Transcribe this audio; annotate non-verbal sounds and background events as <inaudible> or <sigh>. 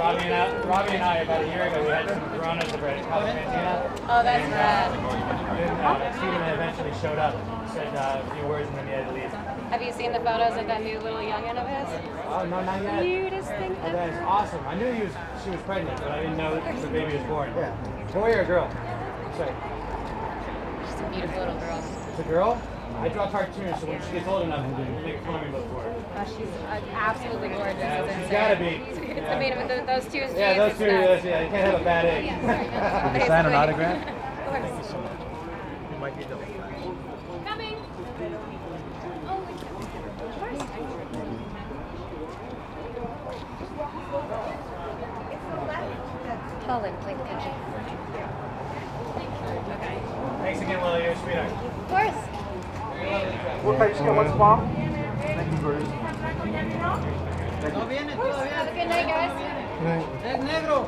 Robbie and I, Robbie and I about a year ago, we had some Coronas over at Casa Cantina. Oh, that's and, rad. Uh, then uh, eventually showed up, said uh, a few words, and then he had to leave. Have you seen the photos of that new little youngin of his? Oh no, not yet. Cutest thing Oh, that is ever. awesome. I knew he was, she was pregnant, but I didn't know the baby was born. Yeah. Boy or girl? Sorry. She's a beautiful little girl. It's a girl? I draw cartoons, so when she gets old enough, we'll make fun of me before. Oh, she's uh, absolutely gorgeous. Yeah, It's she's insane. gotta be. It's, Yeah. I mean, with those two is Yeah, those two, nuts. yeah, you can't have a bad egg. <laughs> Can you sign an autograph? Of course. Thank you so much. You might be double Coming. Holland, like pigeon. Thanks again, Lily. You're a sweetheart. Of course. We'll take skill one small. Thank you, Bruce. No viene todavía. Es negro.